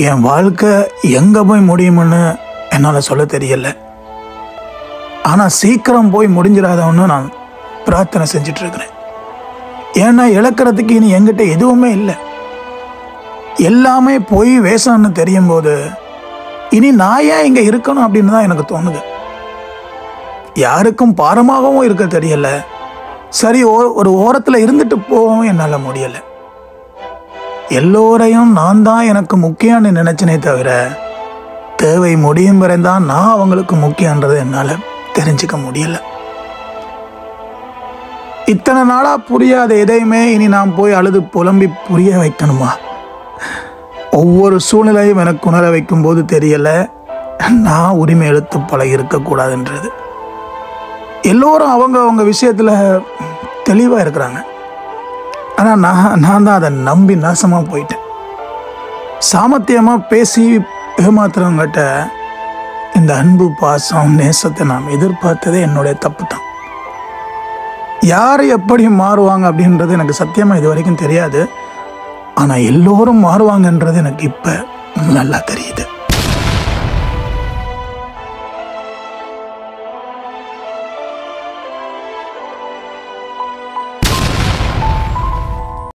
என் வாழ்க்கை எங்கே போய் முடியும்னு என்னால் சொல்ல தெரியல. ஆனால் சீக்கிரம் போய் முடிஞ்சிடாதவன்னு நான் பிரார்த்தனை செஞ்சுட்டு இருக்கிறேன் ஏன்னா இழக்கிறதுக்கு இனி எங்கிட்ட எதுவுமே இல்லை. எல்லாமே போய் வேஷம்னு தெரியும் போது இனி நான் ஏன் இங்கே இருக்கணும் அப்படின்னு தான் எனக்கு தோணுது. யாருக்கும் பாரமாகவும் இருக்க தெரியலை. சரி ஓ- ஒரு ஓரத்தில் இருந்துட்டு போகவும் என்னால் முடியலை. எல்லோரையும் நான் தான் எனக்கு முக்கியம்னு நினைச்சனே தவிர தேவை முடியும் வரை தான் நான் அவங்களுக்கு முக்கியன்றது என்னால் தெரிஞ்சுக்க முடியல. இத்தனை நாளா புரியாத எதையுமே இனி நான் போய் அழுது புலம்பி புரிய வைக்கணுமா? ஒவ்வொரு சூழ்நிலையும் எனக்கு உணர வைக்கும் போது தெரியல நான் உரிமை எழுத்து பழகி இருக்கக்கூடாதுன்றது. எல்லோரும் அவங்க அவங்க விஷயத்தில் தெளிவாக இருக்கிறாங்க. ஆனால் நான் நான் தான் அதை நம்பி நாசமாக போயிட்டேன். சாமர்த்தியமாக பேசி ஏமாத்துறவங்கிட்ட இந்த அன்பு பாசம் நேசத்தை நாம் எதிர்பார்த்ததே என்னுடைய தப்பு தான் யார் எப்படி மாறுவாங்க அப்படின்றது எனக்கு சத்தியமாக இது வரைக்கும் தெரியாது. ஆனால் எல்லோரும் மாறுவாங்கன்றது எனக்கு இப்போ நல்லா தெரியுது.